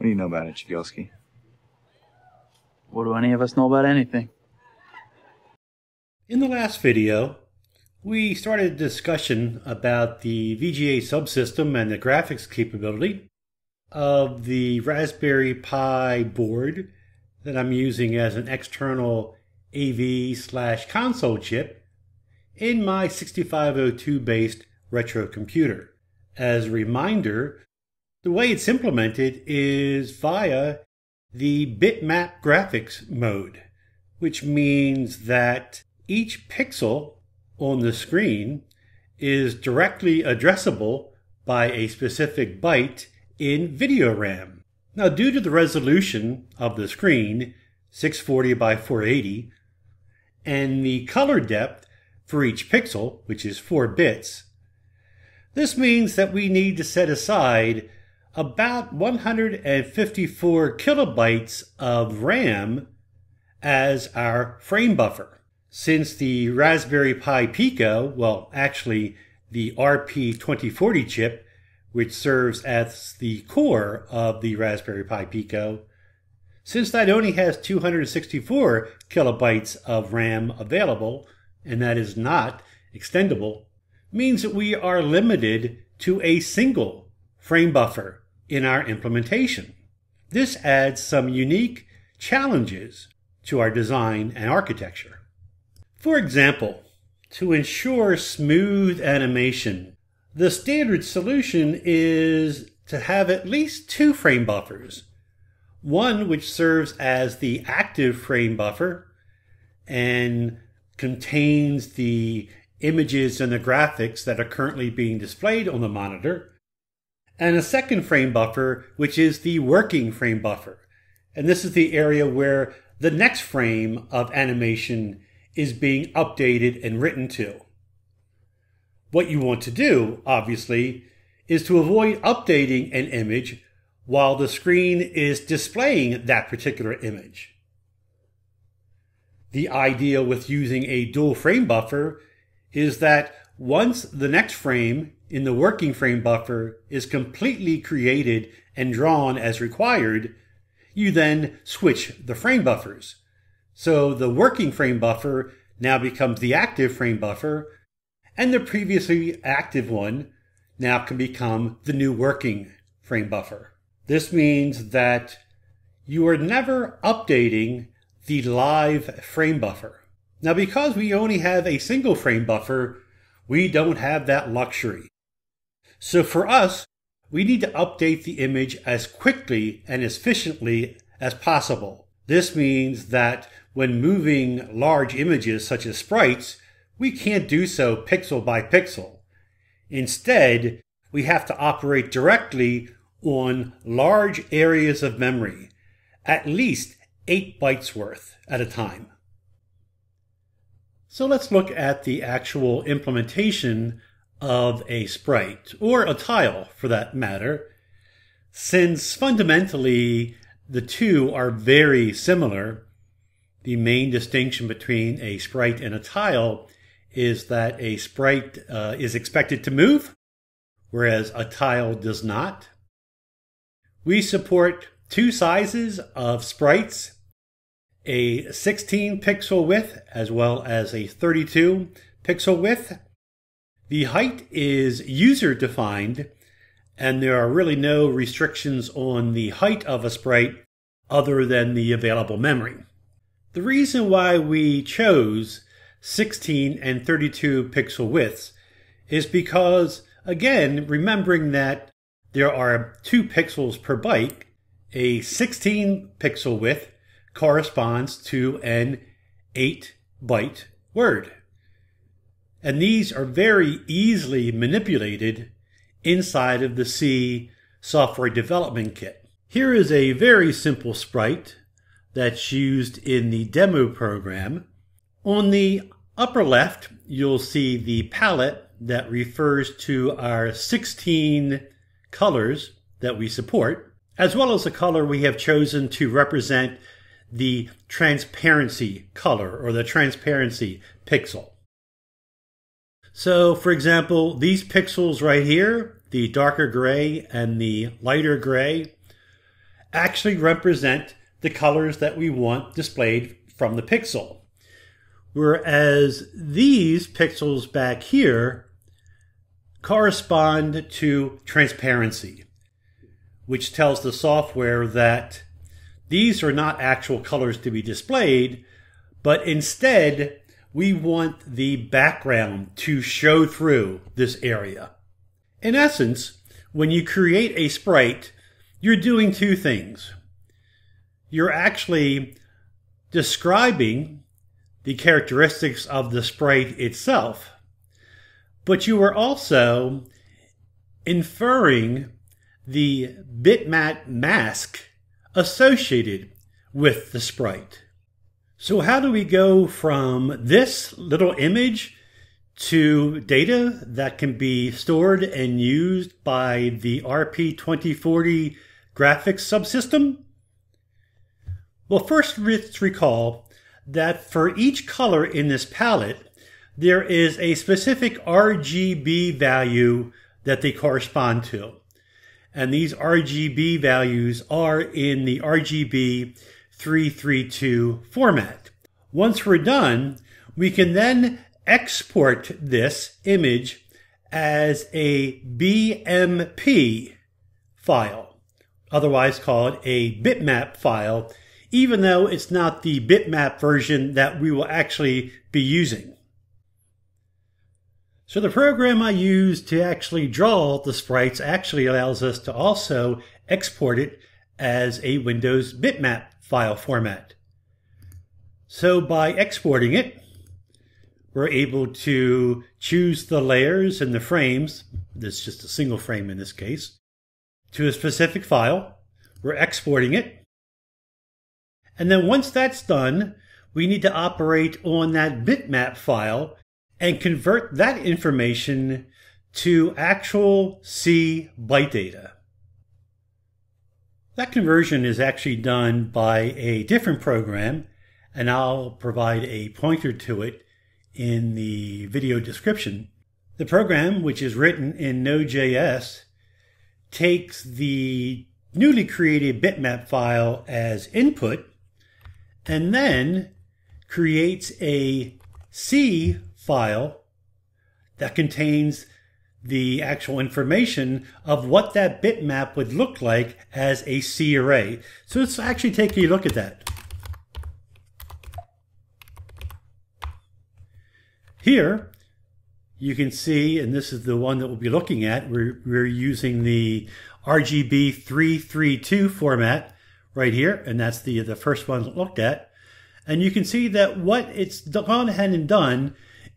What do you know about it, Jagielski? What do any of us know about anything? In the last video, we started a discussion about the VGA subsystem and the graphics capability of the Raspberry Pi board that I'm using as an external AV slash console chip in my 6502 based retro computer. As a reminder, the way it's implemented is via the bitmap graphics mode, which means that each pixel on the screen is directly addressable by a specific byte in video RAM. Now, due to the resolution of the screen, 640 by 480, and the color depth for each pixel, which is 4 bits, this means that we need to set aside about 154 kilobytes of RAM as our frame buffer. Since the Raspberry Pi Pico, well, actually the RP2040 chip, which serves as the core of the Raspberry Pi Pico, since that only has 264 kilobytes of RAM available, and that is not extendable, means that we are limited to a single frame buffer in our implementation. This adds some unique challenges to our design and architecture. For example, to ensure smooth animation, the standard solution is to have at least two frame buffers. One which serves as the active frame buffer and contains the images and the graphics that are currently being displayed on the monitor, and a second frame buffer, which is the working frame buffer. And this is the area where the next frame of animation is being updated and written to. What you want to do, obviously, is to avoid updating an image while the screen is displaying that particular image. The idea with using a dual frame buffer is that once the next frame in the working frame buffer is completely created and drawn as required, you then switch the frame buffers. So the working frame buffer now becomes the active frame buffer, and the previously active one now can become the new working frame buffer. This means that you are never updating the live frame buffer. Now, because we only have a single frame buffer, we don't have that luxury. So for us, we need to update the image as quickly and as efficiently as possible. This means that when moving large images such as sprites, we can't do so pixel by pixel. Instead, we have to operate directly on large areas of memory, at least 8 bytes worth at a time. So let's look at the actual implementation of a sprite, or a tile for that matter, since fundamentally the two are very similar. The main distinction between a sprite and a tile is that a sprite uh, is expected to move, whereas a tile does not. We support two sizes of sprites, a 16 pixel width as well as a 32 pixel width. The height is user defined and there are really no restrictions on the height of a sprite other than the available memory. The reason why we chose 16 and 32 pixel widths is because, again, remembering that there are two pixels per byte, a 16 pixel width corresponds to an 8 byte word. And these are very easily manipulated inside of the C software development kit. Here is a very simple sprite that's used in the demo program. On the upper left, you'll see the palette that refers to our 16 colors that we support, as well as the color we have chosen to represent the transparency color or the transparency pixel. So, for example, these pixels right here, the darker gray and the lighter gray, actually represent the colors that we want displayed from the pixel. Whereas these pixels back here correspond to transparency, which tells the software that these are not actual colors to be displayed, but instead we want the background to show through this area. In essence, when you create a sprite, you're doing two things. You're actually describing the characteristics of the sprite itself, but you are also inferring the bitmap mask associated with the sprite. So how do we go from this little image to data that can be stored and used by the RP2040 graphics subsystem? Well, first let's recall that for each color in this palette, there is a specific RGB value that they correspond to. And these RGB values are in the RGB 332 format. Once we're done, we can then export this image as a BMP file, otherwise called a bitmap file, even though it's not the bitmap version that we will actually be using. So the program I use to actually draw the sprites actually allows us to also export it as a Windows bitmap file format. So by exporting it, we're able to choose the layers and the frames, this is just a single frame in this case, to a specific file. We're exporting it. And then once that's done, we need to operate on that bitmap file and convert that information to actual C byte data. That conversion is actually done by a different program, and I'll provide a pointer to it in the video description. The program, which is written in Node.js, takes the newly created bitmap file as input and then creates a C file that contains the actual information of what that bitmap would look like as a C array. So let's actually take a look at that. Here, you can see, and this is the one that we'll be looking at, we're, we're using the RGB 332 format right here, and that's the, the first one looked at. And you can see that what it's gone ahead and done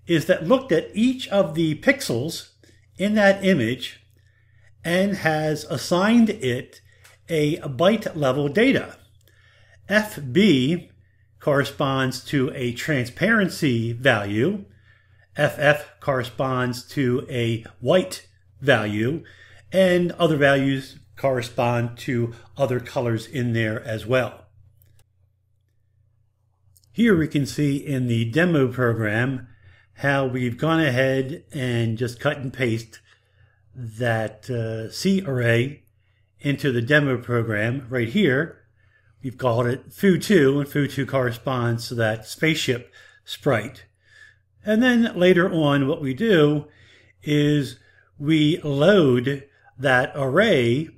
is that looked at each of the pixels in that image and has assigned it a byte level data. FB corresponds to a transparency value. FF corresponds to a white value and other values correspond to other colors in there as well. Here we can see in the demo program how we've gone ahead and just cut and paste that uh, C array into the demo program right here. We've called it foo2, and foo2 corresponds to that spaceship sprite. And then later on, what we do is we load that array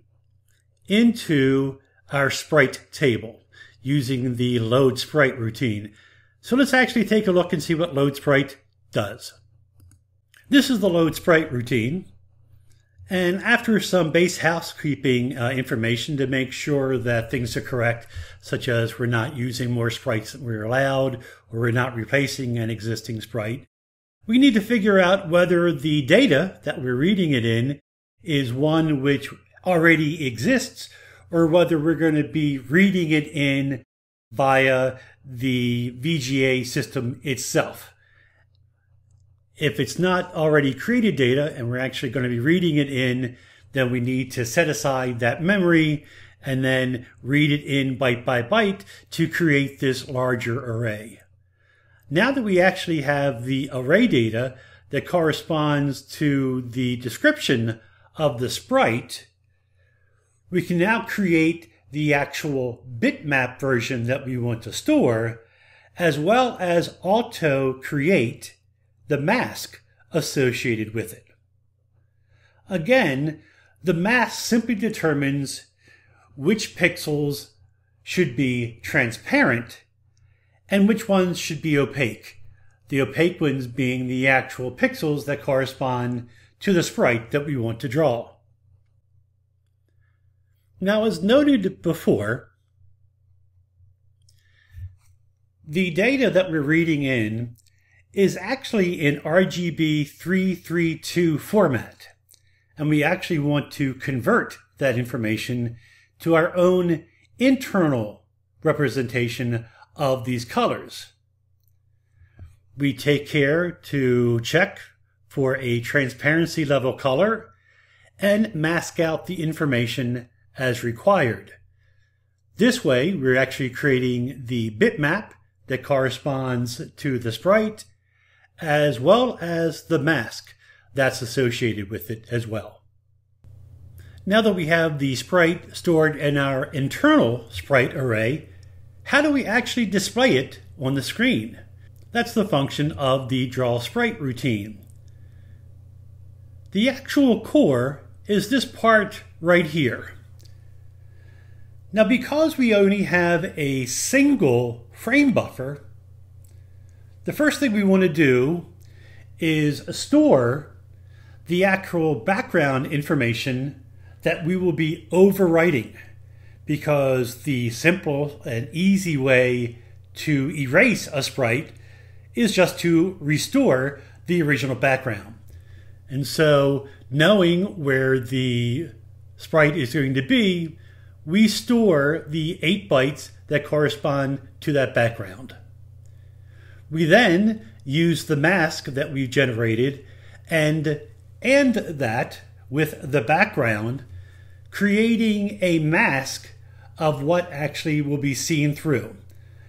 into our sprite table using the load sprite routine. So let's actually take a look and see what load sprite does. This is the load sprite routine. And after some base housekeeping uh, information to make sure that things are correct, such as we're not using more sprites than we're allowed, or we're not replacing an existing sprite, we need to figure out whether the data that we're reading it in is one which already exists, or whether we're going to be reading it in via the VGA system itself if it's not already created data and we're actually going to be reading it in, then we need to set aside that memory and then read it in byte by byte to create this larger array. Now that we actually have the array data that corresponds to the description of the sprite, we can now create the actual bitmap version that we want to store, as well as auto create the mask associated with it. Again, the mask simply determines which pixels should be transparent and which ones should be opaque. The opaque ones being the actual pixels that correspond to the sprite that we want to draw. Now, as noted before, the data that we're reading in is actually in RGB 332 format. And we actually want to convert that information to our own internal representation of these colors. We take care to check for a transparency level color and mask out the information as required. This way, we're actually creating the bitmap that corresponds to the sprite, as well as the mask that's associated with it as well. Now that we have the sprite stored in our internal sprite array, how do we actually display it on the screen? That's the function of the draw sprite routine. The actual core is this part right here. Now, because we only have a single frame buffer, the first thing we want to do is store the actual background information that we will be overwriting because the simple and easy way to erase a sprite is just to restore the original background. And so knowing where the sprite is going to be, we store the 8 bytes that correspond to that background. We then use the mask that we've generated and and that with the background, creating a mask of what actually will be seen through.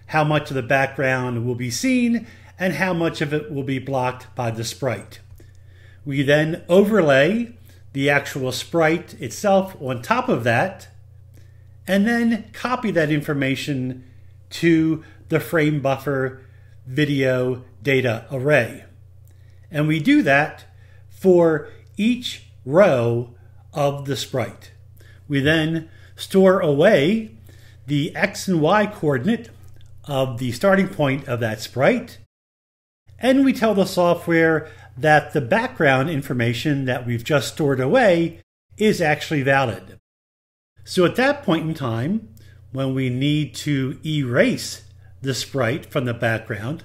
How much of the background will be seen and how much of it will be blocked by the sprite. We then overlay the actual sprite itself on top of that and then copy that information to the frame buffer video data array. And we do that for each row of the sprite. We then store away the x and y coordinate of the starting point of that sprite, and we tell the software that the background information that we've just stored away is actually valid. So at that point in time, when we need to erase the sprite from the background,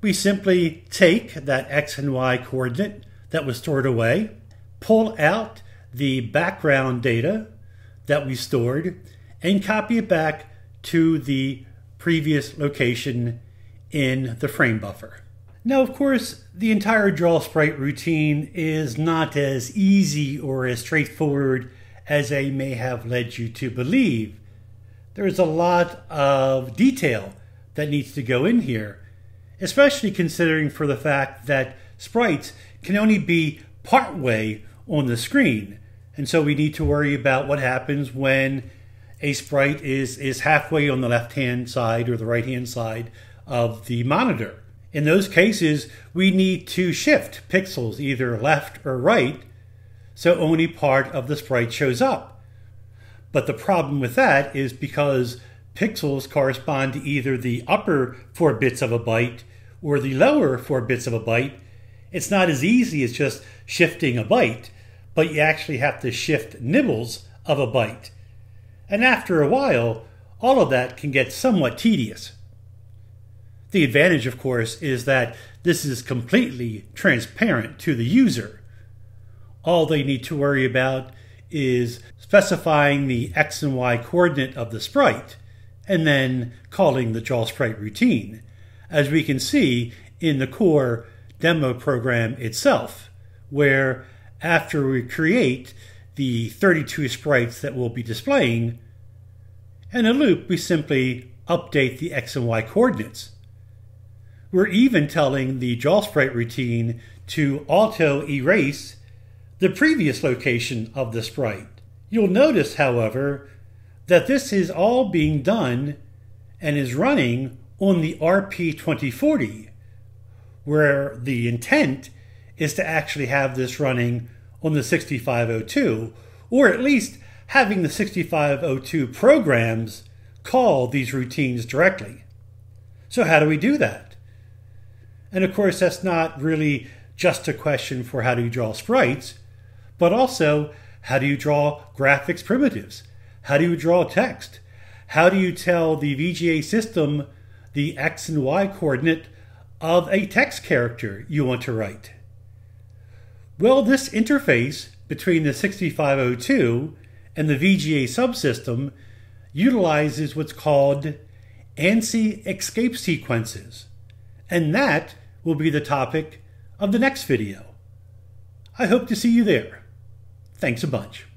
we simply take that x and y coordinate that was stored away, pull out the background data that we stored, and copy it back to the previous location in the frame buffer. Now, of course, the entire draw sprite routine is not as easy or as straightforward as I may have led you to believe. There's a lot of detail that needs to go in here, especially considering for the fact that sprites can only be partway on the screen. And so we need to worry about what happens when a sprite is, is halfway on the left hand side or the right hand side of the monitor. In those cases, we need to shift pixels either left or right so only part of the sprite shows up. But the problem with that is because pixels correspond to either the upper four bits of a byte or the lower four bits of a byte, it's not as easy as just shifting a byte, but you actually have to shift nibbles of a byte. And after a while, all of that can get somewhat tedious. The advantage, of course, is that this is completely transparent to the user. All they need to worry about is specifying the x and y coordinate of the sprite, and then calling the draw sprite routine, as we can see in the core demo program itself, where after we create the 32 sprites that we'll be displaying, in a loop we simply update the x and y coordinates. We're even telling the draw sprite routine to auto erase the previous location of the sprite. You'll notice, however, that this is all being done and is running on the RP2040, where the intent is to actually have this running on the 6502, or at least having the 6502 programs call these routines directly. So, how do we do that? And of course, that's not really just a question for how do you draw sprites, but also how do you draw graphics primitives? How do you draw text? How do you tell the VGA system the X and Y coordinate of a text character you want to write? Well, this interface between the 6502 and the VGA subsystem utilizes what's called ANSI escape sequences, and that will be the topic of the next video. I hope to see you there. Thanks a bunch.